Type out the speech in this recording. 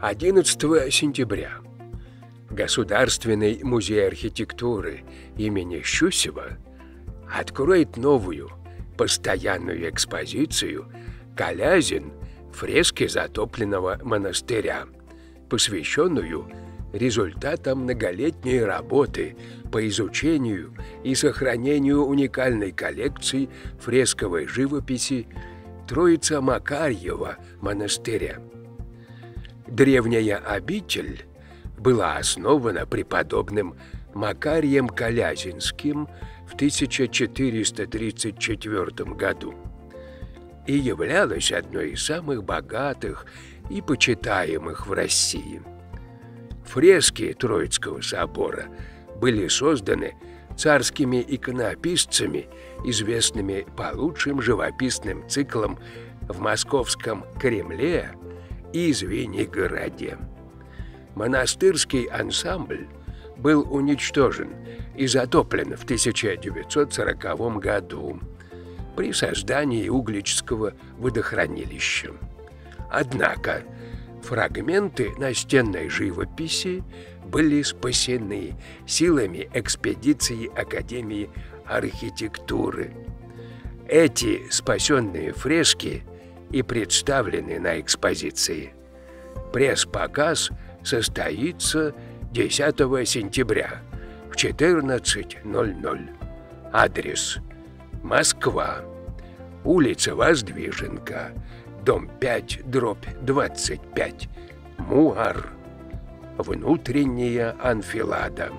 11 сентября Государственный музей архитектуры имени Щусева откроет новую постоянную экспозицию «Калязин. Фрески затопленного монастыря», посвященную результатам многолетней работы по изучению и сохранению уникальной коллекции фресковой живописи Троица Макарьева монастыря. Древняя обитель была основана преподобным Макарием Калязинским в 1434 году и являлась одной из самых богатых и почитаемых в России. Фрески Троицкого собора были созданы царскими иконописцами, известными по лучшим живописным циклам в Московском Кремле и Звенигороде. Монастырский ансамбль был уничтожен и затоплен в 1940 году при создании Угличского водохранилища. Однако фрагменты настенной живописи были спасены силами экспедиции Академии архитектуры. Эти спасенные фрески и представлены на экспозиции. Пресс-показ состоится 10 сентября в 14.00. Адрес Москва. Улица Воздвиженка, дом 5, дробь 25, Муар. Внутренняя анфилада.